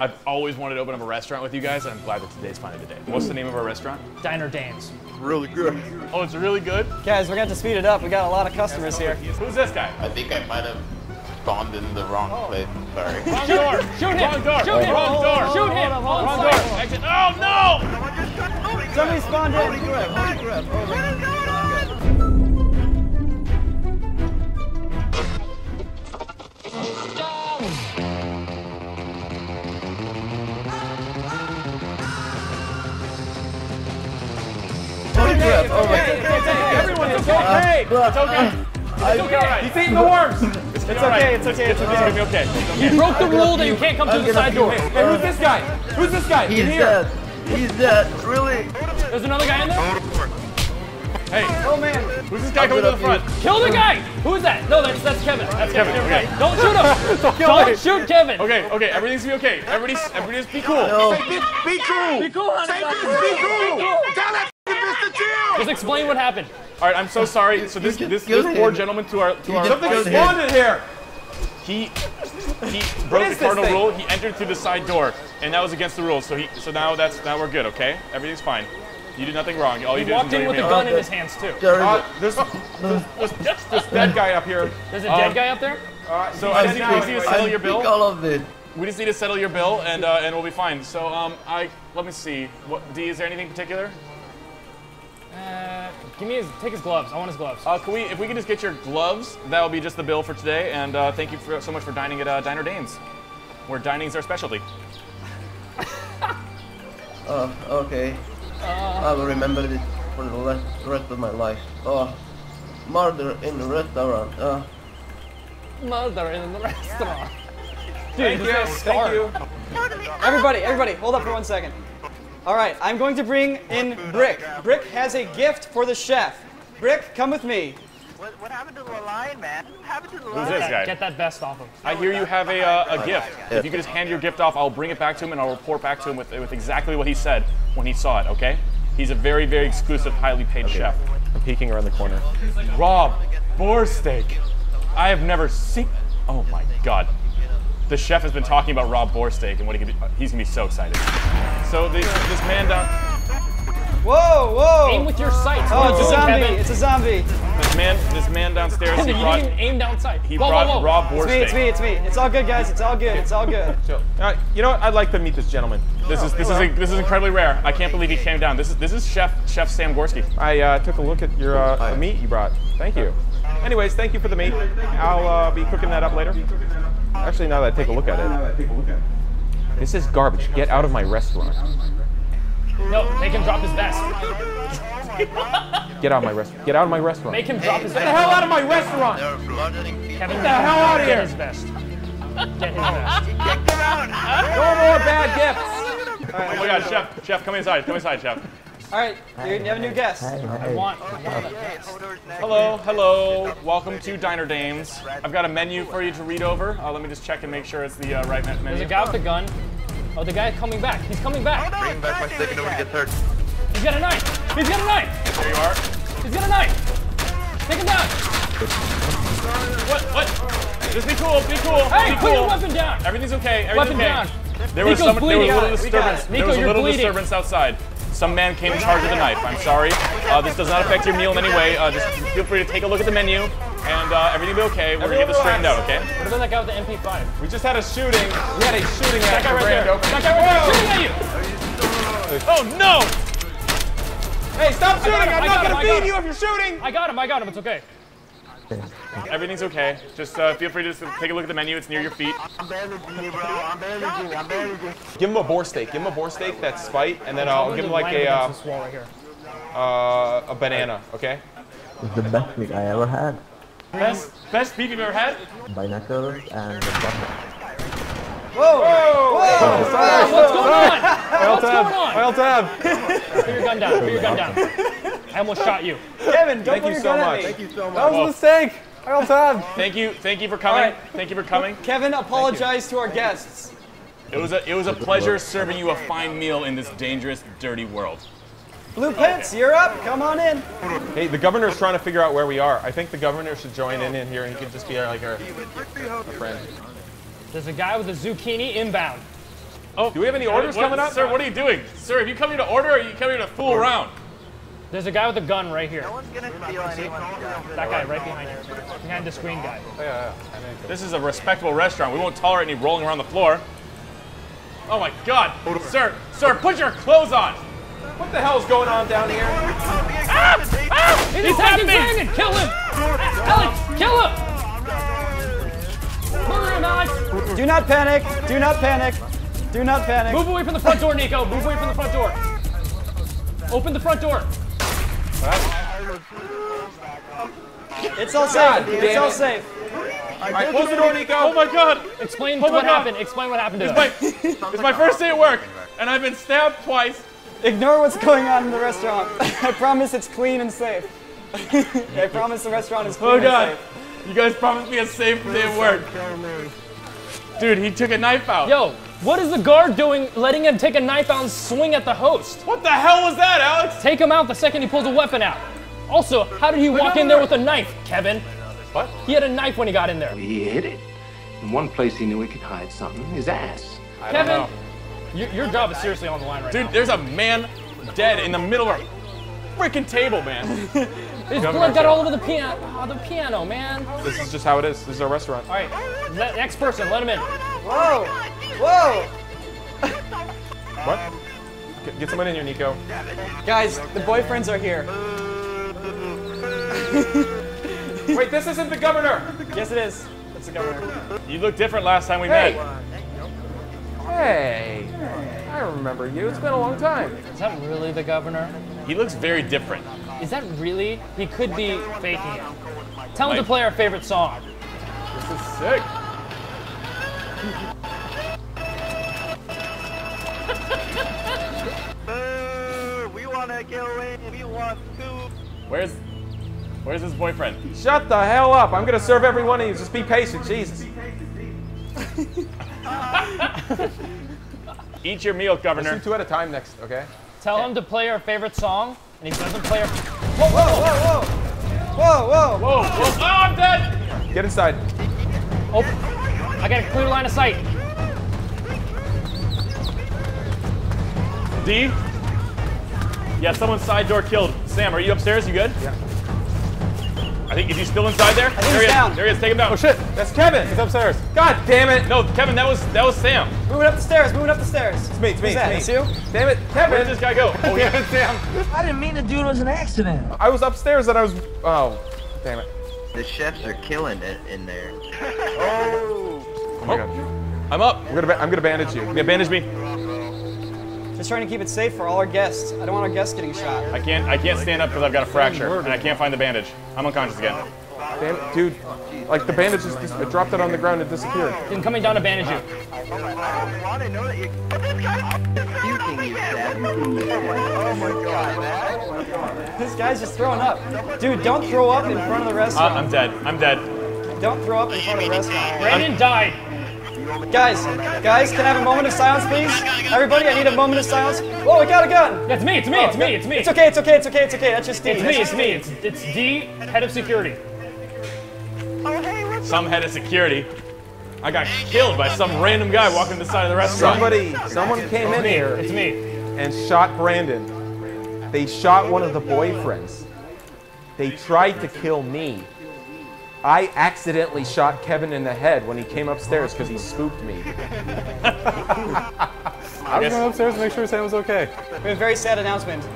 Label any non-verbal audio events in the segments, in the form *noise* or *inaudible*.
I've always wanted to open up a restaurant with you guys, and I'm glad that today's finally the day. What's the name of our restaurant? Diner Danes. Really good. Oh, it's really good. Guys, we're going to speed it up. We got a lot of customers here. Who's this guy? I think I might have spawned in the wrong oh. place. Sorry. Wrong door. Shoot him! Wrong door. Shoot him! Wrong door. Shoot him! Hold on, Wrong door. Exit. Oh no! Somebody spawned in. Oh everyone, it's okay. Uh, it's okay. It's okay. He's eating the worms. It's okay, it's okay, it's It's gonna okay. be okay. It's okay. You broke the rule that you can't come through the side door. Hey, who's this guy? Who's this guy? He's dead. He's dead. Really? There's another guy in there? Hey, Oh man. who's this guy coming to the front? Kill the guy! Who is that? No, that's that's Kevin. That's Kevin, okay. Don't shoot him! *laughs* Don't shoot Kevin! Okay, okay, everything's gonna be okay. Everybody's, everybody just be cool. No. Be, be cool. Be cool, honey. Be cool. Tell that bitch. Just explain what happened. All right, I'm so sorry. So this, just this, this poor gentleman to our, to You our. just killed him. here. He, he broke the cardinal rule. He entered through the side door, and that was against the rules. So he, so now that's now we're good. Okay, everything's fine. You did nothing wrong. All you He did is walked in with a meal. gun in his hands too. There is Uh, a- there's, there's, there's, this dead guy up here. There's a dead Um, guy up there? Alright, so I just, need, need to settle I your bill. all of it. We just need to settle your bill, and uh, and we'll be fine. So um, I let me see. What D? Is there anything particular? Uh, give me his, take his gloves. I want his gloves. Uh, can we, if we can just get your gloves, that will be just the bill for today. And uh, thank you for, so much for dining at uh, Diner Danes, where dining's our specialty. *laughs* Oh, okay. I will remember this for the rest, rest of my life. Oh, murder in the restaurant. Oh, Mother in the restaurant. Thank you. Thank you. Everybody, everybody, hold up for one second. All right, I'm going to bring in Brick. Brick has a gift for the chef. Brick, come with me. What, what happened to the lion, man? What happened to the Who's lion? this guy? Get that vest off him. I hear you have a, uh, a gift. If you could just hand your gift off, I'll bring it back to him and I'll report back to him with, with exactly what he said when he saw it, okay? He's a very, very exclusive, highly paid chef. I'm peeking around the corner. Rob boar steak. I have never seen. Oh my god. The chef has been talking about Rob boar steak and what he could do. He's gonna be so excited. So this, this man down, Whoa, whoa. Aim with your sights. oh, it's a are you doing, zombie. Kevin? It's a zombie. this man, this man downstairs, Kevin, he you brought, didn't even aim down sight. he whoa, brought whoa, whoa. Rob boar It's me, it's me, it's me. It's all good, guys. It's all good. It's all good. Uh, you know what? I'd like to meet this gentleman. This is this is this is incredibly rare. I can't believe he came down. This is this is Chef Chef Sam Gorski. I uh, took a look at your uh, the meat you brought. Thank you. Anyways, thank you for the meat. I'll uh, be cooking that up later. Actually, now that I take a look at it, this is garbage. Get out of my restaurant. No, make him drop his vest. Get out of my restaurant. Get out of my restaurant. Make him drop his vest. Get the hell out of my restaurant! they're bloodletting people. Kevin, Get the hell out of get here! his vest. Get his vest. *laughs* No more bad gifts. Oh my God, Chef Chef, come inside. Come inside, Chef. All right, you you have a new guest. I want. Hello, hello. Welcome to Diner Dames. I've got a menu for you to read over. Uh, let me just check and make sure it's the uh, right me- There's menu. a guy with a gun. Oh, the guy coming back. He's coming back. Bring back my steak and nobody gets hurt. He's got a knife. He's got a knife. There you are. He's got a knife. Take him down. What? What? Just be cool. Be cool. Hey, be put cool. your weapon down. Everything's okay. Everything's Weapon okay. down. There was Nico's some. There was a little We got it. disturbance. Nico, there was a little bleeding. disturbance outside. Some man came in charge of the knife. I'm sorry. Uh, this does not affect your meal in any way. Uh, just feel free to take a look at the menu, and uh, everything will be okay. We're gonna get this straightened out, okay? What about that guy with the MP5? We just had a shooting. We had a shooting That at guy right there. opening. That guy right there shooting at you. Oh no! Hey, stop shooting! I'm not gonna feed you if you're shooting! I got him. I got him. It's okay. Everything's okay. Just uh, feel free to just take a look at the menu. It's near your feet. I'm bandaging you, bro. I'm bandaging you. I'm bandaging you. Give him a boar steak. Give him a boar steak that's spite, and then I'll give him like a uh, this wall right here. uh, a banana. Okay? It's the best meat I ever had. Best best beef you've ever had. Binoculars and the butter. Whoa! Whoa! What's going on? What's going on? Oil tab. Put your gun down. Put your gun down. I almost shot you. Kevin, don't Thank put you your so gun much. at me. Thank you so much. That was a mistake. Oil tab. Thank you. Thank you for coming. All right. Thank you for coming. Kevin, apologize to our guests. It was a it was a pleasure serving you a fine meal in this dangerous, dirty world. Blue Pits, you're up. Come on in. Hey, the governor's trying to figure out where we are. I think the governor should join in in here, and he could just be our, like our, our friend. There's a guy with a zucchini inbound. Oh, Do we have any orders what- coming up? Sir, what are you doing? Sir, have you come here to order or are you coming here to fool around? There's a guy with a gun right here. No one's gonna steal anyone's gun. That guy right behind you. Behind the screen guy. Oh, yeah, yeah. This is a respectable restaurant. We won't tolerate any rolling around the floor. Oh my god. Sir, sir, put your clothes on. What the hell's going on down here? Ah! Ah! He's attacking Brandon! Kill him! Alex, kill him! Do not panic. Do not panic. Do not panic. Move away from the front door, Nico. Move away from the front door. Open the front door. It's all safe. It's all it. safe. All right, close the door, Nico. Oh my god. Explain Oh my what God. happened. Explain what happened to It's him. my, *laughs* it's my first day at work and I've been stabbed twice. Ignore what's going on in the restaurant. *laughs* I promise it's clean and safe. *laughs* I promise the restaurant is clean Oh and god. safe. You guys promised me a safe day at work. Dude, he took a knife out. Yo, what is the guard doing letting him take a knife out and swing at the host? What the hell was that, Alex? Take him out the second he pulls a weapon out. Also, how did he walk in there with a knife, Kevin? What? He had a knife when he got in there. He hid it. In one place he knew he could hide something, his ass. Kevin, know. your, your job is seriously on the line right Dude, now. Dude, there's a man dead in the middle of a freaking table, man. *laughs* His blood got all over the piano, oh, uh, the piano, man. This is just how it is. This is our restaurant. All right, let, next person, let him in. Whoa! Whoa! What? Get, get someone in here, Nico. Guys, the boyfriends are here. *laughs* Wait, this isn't the governor. Yes, it is. That's the governor. You looked different last time we Hey. met. Hey, I remember you. It's been a long time. Is that really the governor? He looks very different. Is that really? He could be faking it. Tell him to play our favorite song. This is sick. Boo! *laughs* We wanna kill him. We want to. Where's Where's his boyfriend? Shut the hell up. I'm gonna serve every one of you. Just be patient. Jesus. Eat your meal, Let's Governor. do two at a time next, okay? Tell him to play our favorite song, and he doesn't play our. Whoa, whoa, whoa, whoa! Whoa, whoa! Whoa, whoa, oh, I'm dead! Get inside. Oh, I got a clear line of sight. D? Yeah, someone's side door killed. Sam, are you upstairs? You good? Yeah. I think, is he still inside there? I think there he's he is. down. There he is, take him down. Oh shit, that's Kevin. He's upstairs. God damn it. No, Kevin, that was that was Sam. Moving up the stairs, moving up the stairs. It's me, it's me, Who's that? it's It's me. you? Damn it, Where Kevin. did this guy go? *laughs* Oh, yeah. Damn. I didn't mean to do it. It was an accident. I was upstairs and I was. Oh, damn it. The chefs are killing it in there. Oh, oh my god. I'm up. I'm gonna, I'm gonna bandage you. Yeah, bandage me. Just trying to keep it safe for all our guests. I don't want our guests getting shot. I can't I can't stand up because I've got a fracture and I can't find the bandage. I'm unconscious again. Damn dude. Like the bandage just, just I dropped it on the ground and disappeared. He's coming down to bandage you. I wanna know that you. But this guy's Puking, you said. Oh my god. This guy's just throwing up. Dude, don't throw up in front of the Uh, restaurant. I'm dead. I'm dead. Don't throw up in front of the restaurant. Brandon died. Guys, guys, can I have a moment of silence, please? Everybody, I need a moment of silence. Whoa, I got a gun! Yeah, it's me. It's me. It's me. It's me. It's okay, it's okay, it's okay, it's okay. That's just D. It's That's me. It's me. It's it's D, head of security. Hey, what's Some head of security. I got killed by some random guy walking to the side of the restaurant. Somebody, someone came in here It's me. and shot Brandon. They shot one of the boyfriends. They tried to kill me. I accidentally shot Kevin in the head when he came upstairs because he spooked me. *laughs* I was going upstairs to make sure Sam was okay. We have a very sad announcement.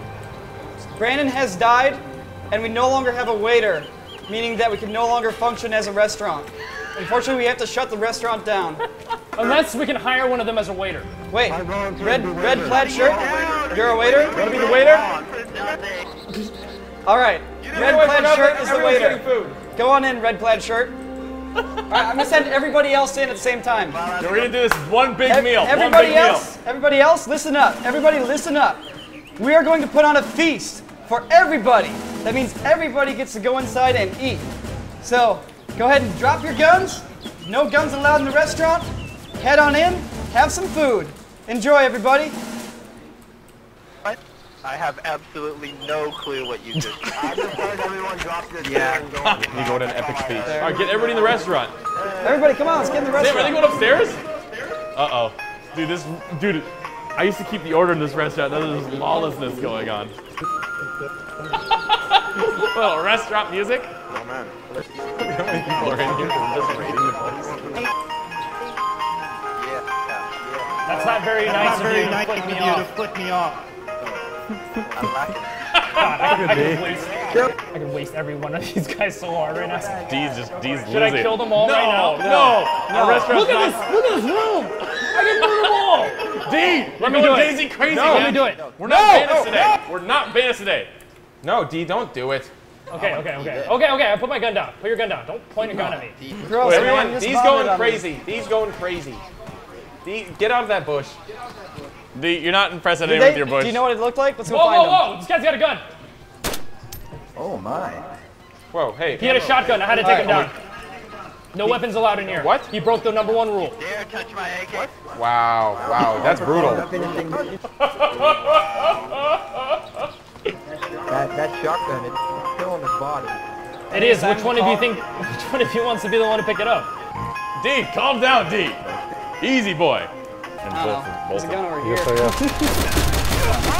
Brandon has died, and we no longer have a waiter, meaning that we can no longer function as a restaurant. Unfortunately, we have to shut the restaurant down. Unless we can hire one of them as a waiter. Wait, red red plaid shirt? You're a waiter? You Wanna be the waiter? All right, red plaid shirt is the everyone's waiter. Go on in, red plaid shirt. *laughs* All right, I'm gonna send everybody else in at the same time. We're gonna do this one big Ev- meal. One Everybody big else, everybody else, listen up. Everybody, listen up. We are going to put on a feast for everybody. That means everybody gets to go inside and eat. So go ahead and drop your guns. No guns allowed in the restaurant. Head on in, have some food. Enjoy, everybody. What? I have absolutely no clue what you just *laughs* said. I just heard everyone drop their Yeah. and go. You go to an epic speech. All right, get everybody in the restaurant. Everybody, come on, let's get in the Sam, are they restaurant. going upstairs? Uh-oh. Dude, this dude. I used to keep the order in this restaurant. Now there's lawlessness going on. *laughs* Little restaurant music. Oh man. How many people are in here just raiding the place? Yeah. That's not very nice of you to nice flick of me you to off. flick me off. I like. God, I, I, could waste, I could waste every one of these guys so hard right now. D's just D's Should I kill them all no, right now? No, no. Our restaurant's Look at this! Look at this room! I can do them all! *laughs* D, Let we're me going do it. Daisy crazy. No. Let me do it. We're not No, Venice no, today. We're not Venice today. No, D, don't do it. Okay, okay, okay. Okay, okay, I put my gun down. Put your gun down. Don't point a gun at me. Gross, man, Everyone, D's going crazy. D's going crazy. D, get out of that bush. D, you're not impressed Did anything with your bush. Do you know what it looked like? Let's go Whoa, find whoa, him. whoa! This guy's got a gun. Oh my. Whoa, hey. He had a shotgun. I had to take him down. No weapons allowed in here. What? He broke the number one rule. Dare touch my AK. Wow, wow, that's brutal. That, that shotgun, it's still in his body. It is. Which one of you think? *laughs* Which one of you wants to be the one to pick it up? D, calm down, D. Easy boy. And I both, don't both There's a gun over here.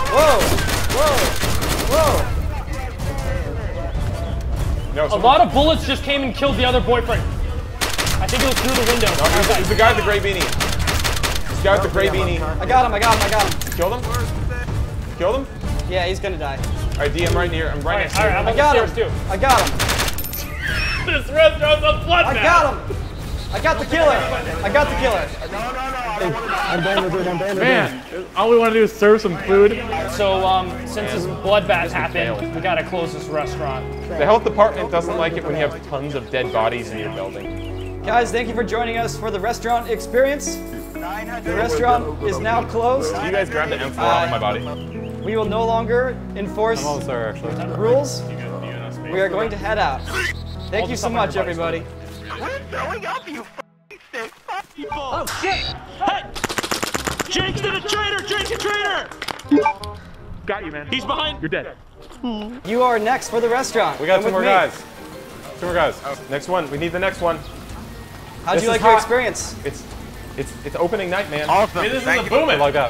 Whoa, Whoa! No, A lot of bullets just came and killed the other boyfriend. I think it was through the window. It was, it was the guy with the gray beanie. This guy with the gray beanie. I got him, I got him, I got him. Killed him? Killed him? Yeah, he's gonna die. All right, D, I'm right here. I'm right All next to right, you. I'm I on got him. too. I got him. *laughs* This restaurant's a bloodbath. I got him. I got the killer. I got the killer. Man, all we want to do is serve some food. So, um, since this bloodbath happened, we gotta close this restaurant. The health department doesn't like it when you have tons of dead bodies in your building. Guys, thank you for joining us for the restaurant experience. The restaurant is now closed. Can You guys grab the M4 off my body. We will no longer enforce sorry, rules. We are going to head out. Thank you so much, everybody. Quit throwing up, you f***ing sick fuck people. Oh shit! Hey! Jake's the traitor! Jake's the traitor! Got you, man. He's behind. You're dead. You are next for the restaurant. We got Come two more me. guys. Two more guys. Next one. We need the next one. How'd This you is like your experience? It's it's it's opening night, man. Awesome. Hey, this is Thank a booming. Like that.